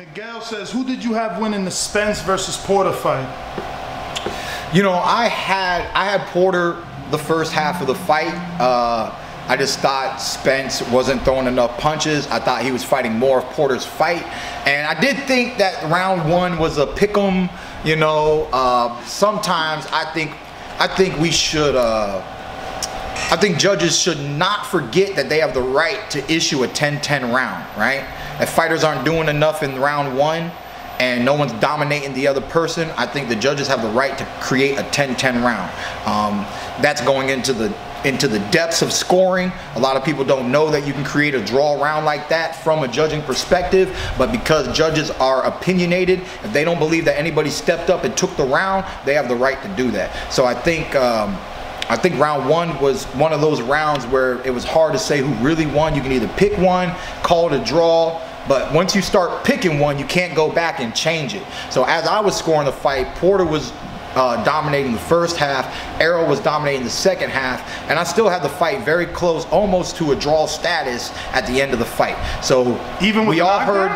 Miguel says, who did you have winning the Spence versus Porter fight? You know, I had I had Porter the first half of the fight. Uh, I just thought Spence wasn't throwing enough punches. I thought he was fighting more of Porter's fight, and I did think that round one was a pick'em. You know, uh, sometimes I think I think we should. Uh, I think judges should not forget that they have the right to issue a 10-10 round, right? If fighters aren't doing enough in round one and no one's dominating the other person, I think the judges have the right to create a 10-10 round. Um, that's going into the into the depths of scoring. A lot of people don't know that you can create a draw round like that from a judging perspective, but because judges are opinionated, if they don't believe that anybody stepped up and took the round, they have the right to do that. So I think um, I think round one was one of those rounds where it was hard to say who really won. You can either pick one, call it a draw, but once you start picking one, you can't go back and change it. So as I was scoring the fight, Porter was uh, dominating the first half. Errol was dominating the second half, and I still had the fight very close, almost to a draw status at the end of the fight. So even we all heard.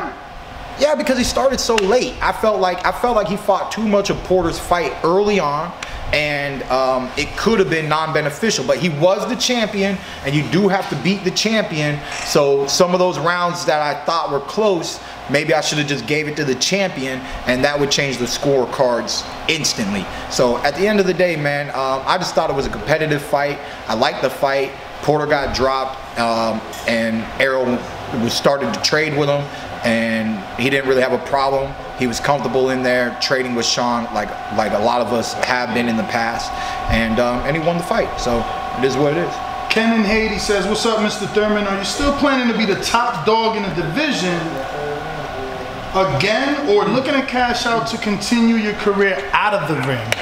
Yeah, because he started so late. I felt like I felt like he fought too much of Porter's fight early on and um, it could have been non-beneficial. But he was the champion, and you do have to beat the champion. So some of those rounds that I thought were close, maybe I should have just gave it to the champion, and that would change the scorecards instantly. So at the end of the day, man, um, I just thought it was a competitive fight. I liked the fight. Porter got dropped, um, and Errol was started to trade with him, and he didn't really have a problem. He was comfortable in there trading with Shawn, like like a lot of us have been in the past, and um, and he won the fight. So it is what it is. Ken in Haiti says, "What's up, Mr. Thurman? Are you still planning to be the top dog in the division again, or looking to cash out to continue your career out of the ring?"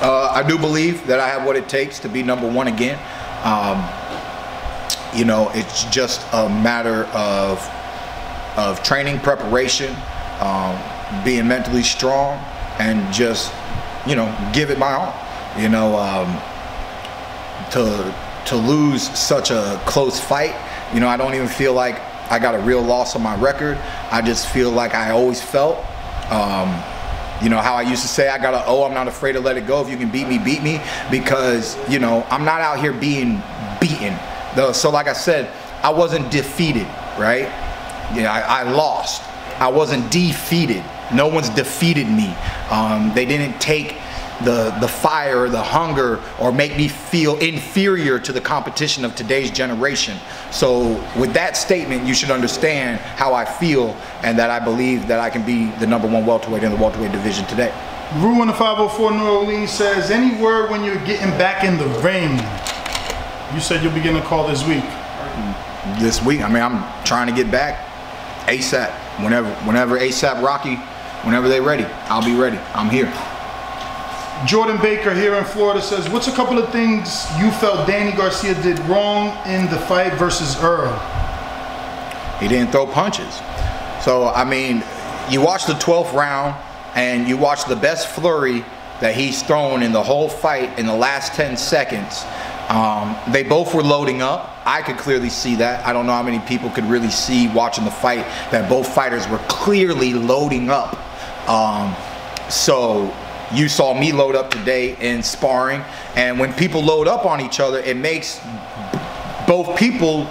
Uh, I do believe that I have what it takes to be number one again. Um, you know, it's just a matter of of training preparation. Um, being mentally strong and just you know give it my all. You know um, to to lose such a close fight you know i don't even feel like i got a real loss on my record. I just feel like i always felt um, you know how i used to say i gotta oh i'm not afraid to let it go. If you can beat me beat me. Because you know i'm not out here being beaten. Though so like i said i wasn't defeated right? Yeah I, I lost. I wasn't defeated no one's defeated me. Um, they didn't take the the fire, the hunger, or make me feel inferior to the competition of today's generation. So with that statement, you should understand how I feel and that I believe that I can be the number one welterweight in the welterweight division today. Ruin the 504 New Orleans says, any word when you're getting back in the ring? You said you'll be getting a call this week. This week, I mean, I'm trying to get back ASAP. Whenever, whenever ASAP Rocky whenever they're ready, I'll be ready. I'm here. Jordan Baker here in Florida says, what's a couple of things you felt Danny Garcia did wrong in the fight versus Earl? He didn't throw punches. So, I mean, you watch the 12th round and you watch the best flurry that he's thrown in the whole fight in the last 10 seconds. Um, they both were loading up. I could clearly see that. I don't know how many people could really see watching the fight that both fighters were clearly loading up. Um, so you saw me load up today in sparring, and when people load up on each other, it makes both people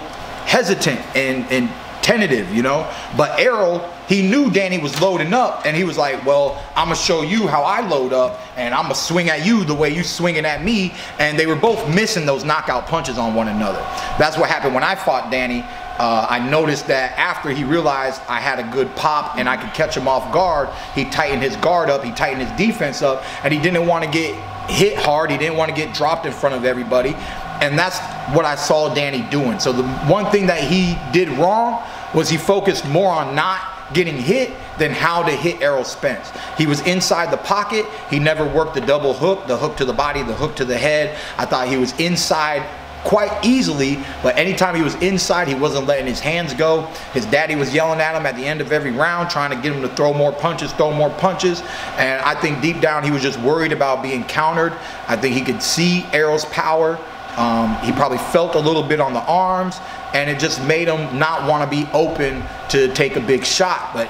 hesitant and, and tentative, you know. But Errol, he knew Danny was loading up, and he was like, "Well, I'm gonna show you how I load up, and I'm gonna swing at you the way you swinging at me." And they were both missing those knockout punches on one another. That's what happened when I fought Danny. Uh, I noticed that after he realized I had a good pop and I could catch him off guard, he tightened his guard up, he tightened his defense up, and he didn't want to get hit hard. He didn't want to get dropped in front of everybody. And that's what I saw Danny doing. So the one thing that he did wrong was he focused more on not getting hit than how to hit Errol Spence. He was inside the pocket. He never worked the double hook, the hook to the body, the hook to the head. I thought he was inside quite easily, but anytime he was inside, he wasn't letting his hands go. His daddy was yelling at him at the end of every round, trying to get him to throw more punches, throw more punches. And I think deep down, he was just worried about being countered. I think he could see Errol's power. Um, he probably felt a little bit on the arms, and it just made him not want to be open to take a big shot. But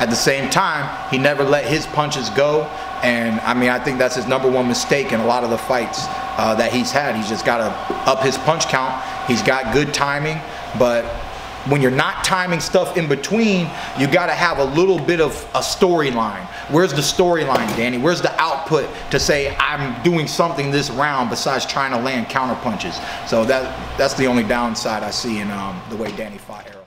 at the same time, he never let his punches go. And I mean, I think that's his number one mistake in a lot of the fights uh, that he's had. He's just got to up his punch count. He's got good timing, but when you're not timing stuff in between, you got to have a little bit of a storyline. Where's the storyline, Danny? Where's the output to say I'm doing something this round besides trying to land counter punches? So that that's the only downside I see in um, the way Danny fought Errol.